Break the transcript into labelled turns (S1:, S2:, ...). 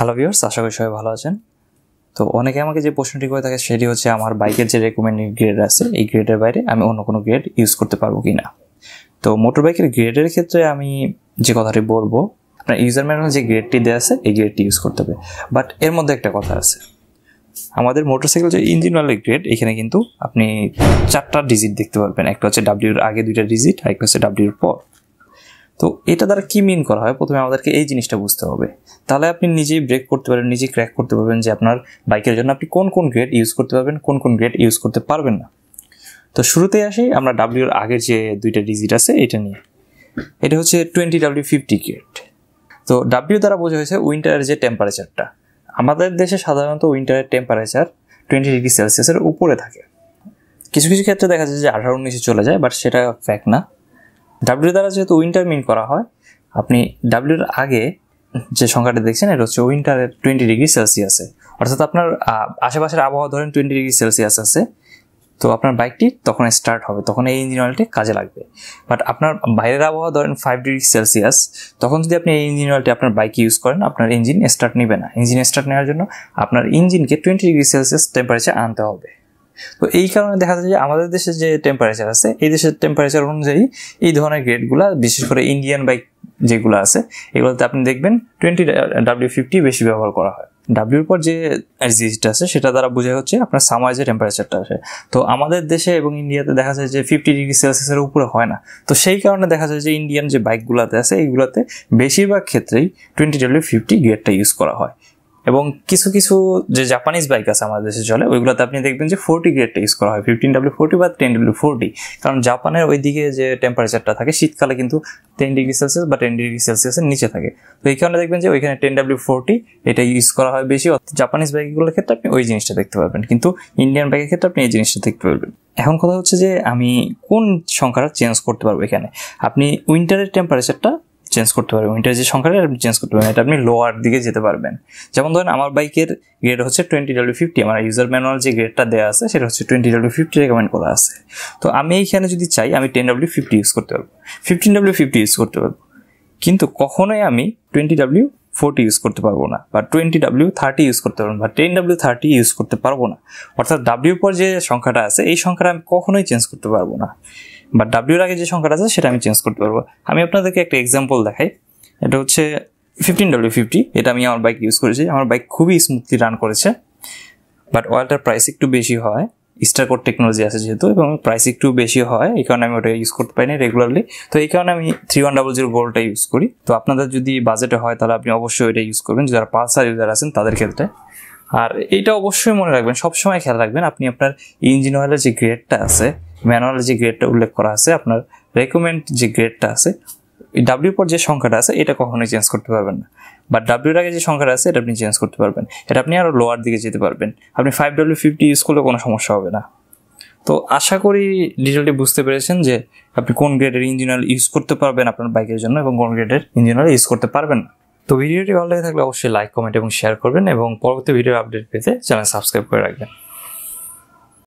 S1: Hello viewers আশা করি সবাই ভালো আছেন। তো অনেকে আমাকে যে প্রশ্নটি করে থাকে সেটি হচ্ছে, আমার বাইকের যে রেকমেন্ডেড গ্রেড আছে, এই গ্রেডের বাইরে আমি অন্য কোনো গ্রেড ইউজ করতে পারব কি না তো মোটর বাইকের গ্রেডের ক্ষেত্রে আমি যে কথাটি বলব, আপনার ইউজার ম্যানুয়াল যে গ্রেডটি দেওয়া আছে, এই গ্রেডটি ইউজ করতে হবে। বাট এর মধ্যে একটা কথা আছে। আমাদের মোটরসাইকেল যে ইঞ্জিন অয়েলের গ্রেড এখানে কিন্তু আপনি চারটা ডিজিট দেখতে পারবেন। একটা হচ্ছে ডাব্লিউর আগে দুইটা ডিজিট আর একটা হচ্ছে ডাব্লিউর পর। তো এটা দ্বারা কী মিন করা হয়? প্রথমে আমাদেরকে এই জিনিসটা বুঝতে হবে। তাহলে আপনি নিজেই ব্রেক করতে পারবেন, নিজেই ক্র্যাক করতে পারবেন যে আপনার বাইকের জন্য আপনি কোন কোন গ্রেড ইউজ করতে পারবেন, কোন কোন গ্রেড ইউজ করতে পারবেন না। তো শুরুতেই আসি, আমরা ডাব্লিউর আগের যে দুইটা ডিজিট আছে, এটা নিয়ে। এটা হচ্ছে টোয়েন্টি ডাব্লিউ ফিফটি গ্রেড তো ডাব্লিউ দ্বারা বোঝা হয়েছে উইন্টারের যে টেম্পারেচারটা আমাদের দেশে সাধারণত উইন্টারের টেম্পারেচার টোয়েন্টি ডিগ্রি সেলসিয়াসের উপরে থাকে। কিছু কিছু ক্ষেত্রে দেখা যায় যে আঠারো, উনিশে চলে যায় বাট সেটা ফ্যাক্ট না। ডাব্লিউ দ্বারা যেহেতু উইন্টার মিন করা হয়, আপনি ডাব্লিউর আগে যে সংখ্যাটা দেখছেন, এটা হচ্ছে উইন্টারের টোয়েন্টি ডিগ্রি সেলসিয়াসে অর্থাৎ আপনার আশেপাশের আবহাওয়া ধরেন টোয়েন্টি ডিগ্রি সেলসিয়াস আছে, তো আপনার বাইকটি তখন স্টার্ট হবে, তখন এই ইঞ্জিন অয়েলটি কাজে লাগবে। বাট আপনার বাইরের আবহাওয়া ধরেন ফাইভ ডিগ্রি সেলসিয়াস তখন যদি আপনি এই ইঞ্জিন অয়েলটি আপনার বাইকে ইউজ করেন, আপনার ইঞ্জিন স্টার্ট নেবে না। ইঞ্জিন স্টার্ট নেওয়ার জন্য আপনার ইঞ্জিনকে টোয়েন্টি ডিগ্রি সেলসিয়াস টেম্পারেচার আনতে হবে। তো এই কারণে দেখা যায় যে আমাদের দেশে যে টেম্পারেচার আছে, এই দেশের টেম্পারেচার অনুযায়ী এই ধরনের গ্রেডগুলো বিশেষ করে ইন্ডিয়ান বাইক যেগুলো আছে, এগুলোতে আপনি দেখবেন টোয়েন্টি ডাব্লিউ ফিফটি বেশি ব্যবহার করা হয়। ডাব্লিউর পর যে জিনিসটা আছে, সেটা দ্বারা বোঝা হচ্ছে আপনার সামার যে টেম্পারেচারটা আসে তো আমাদের দেশে এবং ইন্ডিয়াতে দেখা যায় যে ফিফটি ডিগ্রি সেলসিয়াসের উপরে হয় না। তো সেই কারণে দেখা যায় যে ইন্ডিয়ান যে বাইকগুলোতে আছে এইগুলোতে বেশিরভাগ ক্ষেত্রেই টোয়েন্টি ডাব্লিউ ফিফটি গ্রেডটা ইউজ করা হয়। এবং কিছু কিছু যে জাপানিজ বাইক আছে আমাদের দেশে চলে, ওইগুলোতে আপনি দেখবেন যে ফোরটি গ্রেডটা ইউজ করা হয়। ফিফটিন ডাব্লিউ ফোরটি বা টেন ডাব্লিউ ফোরটি কারণ জাপানের ওই দিকে যে টেম্পারেচারটা থাকে, শীতকালে কিন্তু টেন ডিগ্রি সেলসিয়াস বা টেন ডিগ্রি সেলসিয়াসের নিচে থাকে। তো এই কারণে দেখবেন যে ওইখানে টেন ডাব্লিউ ফোরটি এটা ইউজ করা হয় বেশি। জাপানিজ বাইকগুলোর ক্ষেত্রে আপনি ওই জিনিসটা দেখতে পারবেন। কিন্তু ইন্ডিয়ান বাইকের ক্ষেত্রে আপনি এই জিনিসটা দেখতে পারবেন। এখন কথা হচ্ছে যে আমি কোন সংখ্যাটা চেঞ্জ করতে পারব এখানে? আপনি উইন্টারের টেম্পারেচারটা চেঞ্জ করতে পারবেন উইন্টার যে সংখ্যাটা আপনি চেঞ্জ করতে পারবেন, এটা আপনি লোয়ার দিকে যেতে পারবেন। যেমন ধরেন আমার বাইকের গ্রেড হচ্ছে টোয়েন্টি ডাব্লিউ ফিফটি আমার ইউজার ম্যানুয়াল যে গ্রেডটা দেওয়া আছে, সেটা হচ্ছে টোয়েন্টি ডাব্লিউ ফিফটি রেকমেন্ড করা আছে। তো আমি এইখানে যদি চাই, আমি টেন ডাব্লিউ ফিফটি ইউজ করতে পারব ফিফটিন ডাব্লিউ ফিফটি ইউজ করতে পারব। কিন্তু কখনোই আমি টোয়েন্টি ডাব্লিউ ফোরটি ইউজ করতে পারব না, বা টোয়েন্টি ডাব্লিউ থার্টি ইউজ করতে পারব না, বা টেন ডাব্লিউ থার্টি ইউজ করতে পারব না। অর্থাৎ ডাব্লিউ পর যে সংখ্যাটা আছে, এই সংখ্যাটা আমি কখনোই চেঞ্জ করতে পারব না। বা ডাব্লিউর আগে যে সংখ্যাটা আছে, সেটা আমি চেঞ্জ করতে পারব। আমি আপনাদেরকে একটা এক্সাম্পল দেখাই। এটা হচ্ছে ফিফটিন ডাব্লিউ ফিফটি এটা আমি আমার বাইক ইউজ করেছি। আমার বাইক খুবই স্মুথলি রান করেছে। বাট অয়েলটার প্রাইস একটু বেশি হয়। স্টারকোড টেকনোলজি আছে যেহেতু, এবং প্রাইস একটু বেশি হয়। এই কারণে আমি ওটা ইউজ করতে পারি না রেগুলারলি তো এই কারণে আমি থ্রি ওয়ান ডাবল জিরো গোল্ডটা ইউজ করি। তো আপনাদের যদি বাজেটে হয়, তাহলে আপনি অবশ্যই এটা ইউজ করবেন। যারা পালসার ইউজার আছেন, তাদের ক্ষেত্রে। আর এটা অবশ্যই মনে রাখবেন, সবসময় খেয়াল রাখবেন, আপনি আপনার ইঞ্জিন অয়েলের যে গ্রেডটা আছে ম্যানুয়ালের যে গ্রেডটা উল্লেখ করা আছে, আপনার রেকমেন্ড যে গ্রেডটা আছে ডাব্লিউ পর যে সংখ্যাটা আছে, এটা কখনোই চেঞ্জ করতে পারবেন না। বাট ডাব্লিউর আগে যে সংখ্যাটা আছে, এটা আপনি চেঞ্জ করতে পারবেন। এটা আপনি আরও লোয়ার দিকে যেতে পারবেন। আপনি ফাইভ ডাব্লিউ ফিফটি ইউজ করলে কোনো সমস্যা হবে না। তো আশা করি ডিটেলটি বুঝতে পেরেছেন যে আপনি কোন গ্রেডের ইঞ্জিন অয়েল ইউজ করতে পারবেন আপনার বাইকের জন্য এবং কোন গ্রেডের ইঞ্জিন অয়েল ইউজ করতে পারবেন না। তো ভিডিওটি ভালো লেগে থাকলে অবশ্যই লাইক কমেন্ট এবং শেয়ার করবেন এবং পরবর্তী ভিডিও আপডেট পেতে চ্যানেল সাবস্ক্রাইব করে রাখবেন।